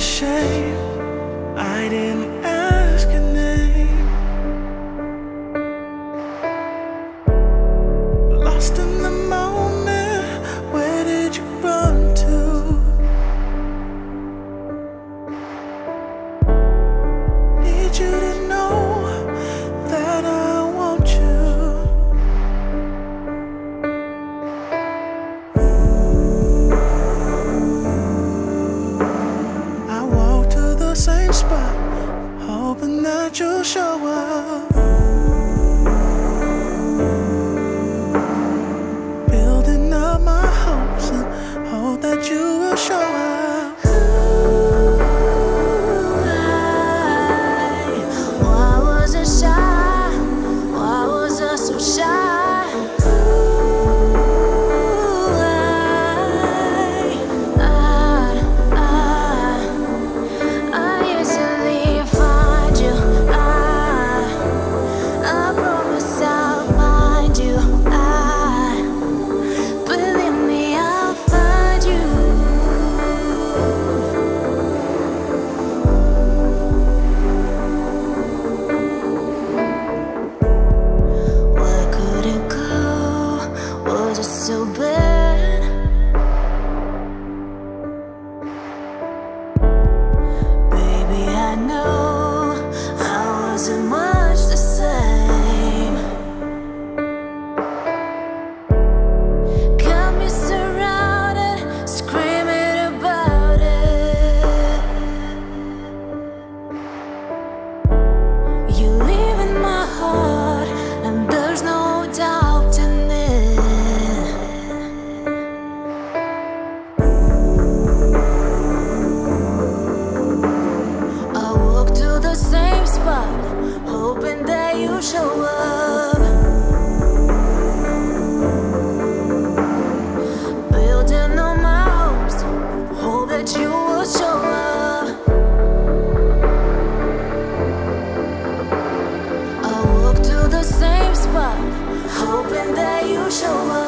shame. I didn't ask hoping that you'll up, hoping that you show up.